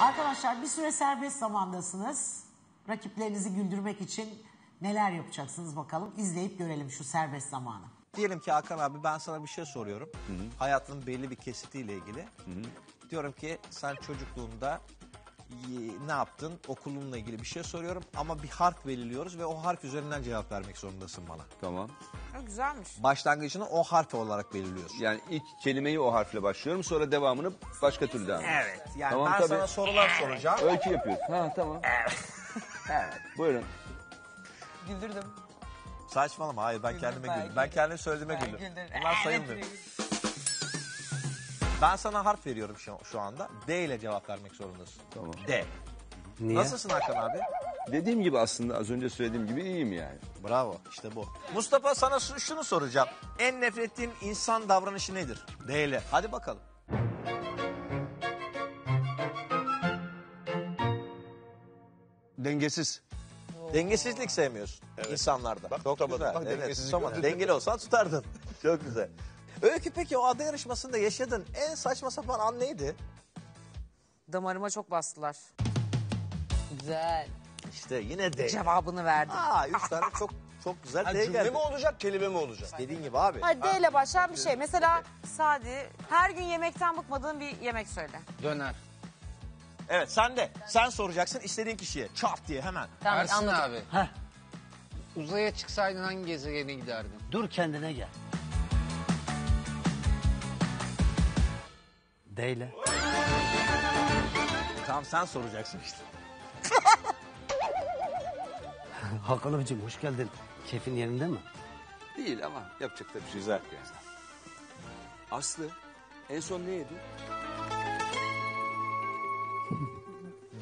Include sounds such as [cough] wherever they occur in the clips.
Arkadaşlar bir süre serbest zamandasınız. Rakiplerinizi güldürmek için neler yapacaksınız bakalım. İzleyip görelim şu serbest zamanı. Diyelim ki Hakan abi ben sana bir şey soruyorum. Hayatının belli bir kesitiyle ilgili. Diyorum ki sen çocukluğunda ne yaptın? Okulunla ilgili bir şey soruyorum ama bir harf belirliyoruz ve o harf üzerinden cevap vermek zorundasın bana. Tamam. Ha, güzelmiş. Başlangıcını o harf olarak belirliyorsun. Yani ilk kelimeyi o harfle başlıyorum sonra devamını başka türlü devam ediyorum. Evet. Yani Tamam, ben tabii. sana sorular soracağım. Öykü yapıyorsun. Ha tamam. [laughs] evet. Buyurun. Güldürdüm. Saçmalama hayır ben kendime ben güldüm. Ben kendim söylediğime Ben güldüm. güldüm. Bunlar Evet. Ben sana harf veriyorum şu, şu anda. D ile cevap vermek zorundasın. Tamam. D. Niye? Nasılsın Hakan abi? Dediğim gibi aslında az önce söylediğim gibi iyiyim yani. Bravo işte bu. Mustafa sana şu- şunu soracağım. En nefret ettiğin insan davranışı nedir? D ile. Hadi bakalım. Dengesiz. Dengesizlik sevmiyorsun insanlarda. Çok tutamadım. güzel. Bak, evet, dengesizlik tutamadın. var. Dengeli olsan tutardın. [laughs] Çok güzel. Öykü peki o ada yarışmasında yaşadığın en saçma sapan an neydi? Damarıma çok bastılar. Güzel. İşte yine D. Cevabını verdim. Aa, üç tane çok çok güzel Ha, D cümle geldi. mi olacak, kelime mi olacak? Dediğin gibi abi. Hadi D ile başlayan bir şey. Mesela Sadi her gün yemekten bıkmadığın bir yemek söyle. Döner. Evet sen de. Sen soracaksın istediğin kişiye. Çat diye hemen. Tamam Ersin anladım. abi. Heh. Uzaya çıksaydın hangi gezegene giderdin? Dur kendine gel. Deyle. Tamam sen soracaksın işte. [laughs] Hakan abicim hoş geldin. Keyfin yerinde mi? Değil ama yapacak da bir şey yok yani. Aslı en son ne yedin?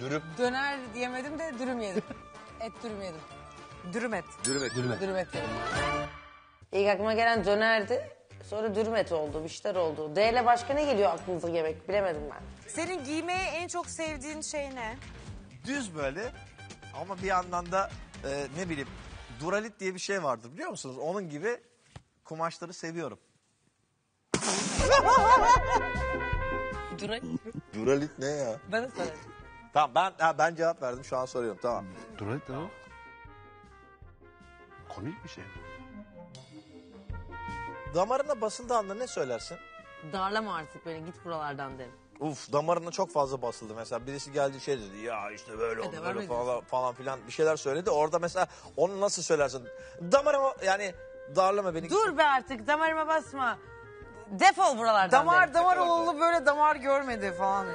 Dürüm. Döner yemedim de dürüm yedim. et dürüm yedim. Dürüm et. Dürüm et. Dürüm et yedim. İlk aklıma gelen dönerdi. Sonra dürüm eti oldu, bir şeyler oldu. D ile başka ne geliyor aklınıza yemek bilemedim ben. Senin giymeyi en çok sevdiğin şey ne? Düz böyle ama bir yandan da e, ne bileyim duralit diye bir şey vardır biliyor musunuz? Onun gibi kumaşları seviyorum. [laughs] Dürüm. Duralit ne ya? Ben de söyledim. Tamam ben ha, ben cevap verdim şu an soruyorum tamam. Dur et o. Komik bir şey. Damarına basıldığı anda ne söylersin? Darlama artık beni git buralardan derim. Uf damarına çok fazla basıldı mesela birisi geldi şey dedi ya işte böyle oldu devam böyle falan, falan filan bir şeyler söyledi orada mesela onu nasıl söylersin damarıma yani darlama beni Dur be artık damarıma basma. Defol buralardan Damar derim. damar oğlu böyle damar görmedi falan.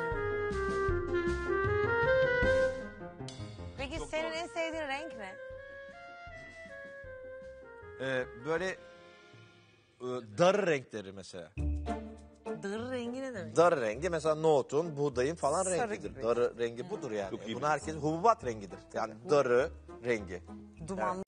Peki senin en sevdiğin renk ne? Ee, böyle e, darı renkleri mesela Dır rengi ne demek? darı rengi mesela nohutun buğdayın falan Sarı rengidir gibi. darı rengi budur yani Çok iyi bunu herkes hububat rengidir yani darı rengi Duman.